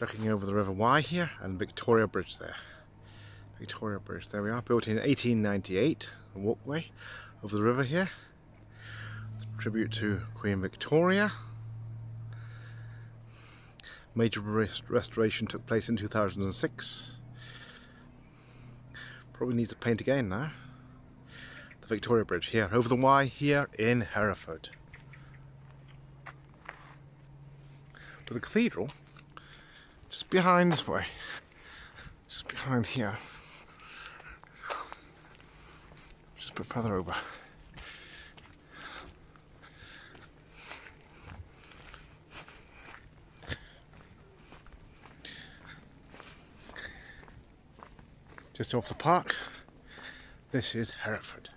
looking over the River Wye here and Victoria Bridge there. Victoria Bridge, there we are, built in 1898, a walkway over the river here. Tribute to Queen Victoria. Major rest restoration took place in 2006. Probably need to paint again now. The Victoria Bridge here, over the Wye here in Hereford. But the cathedral just behind this way, just behind here, just a bit further over. Just off the park, this is Hereford.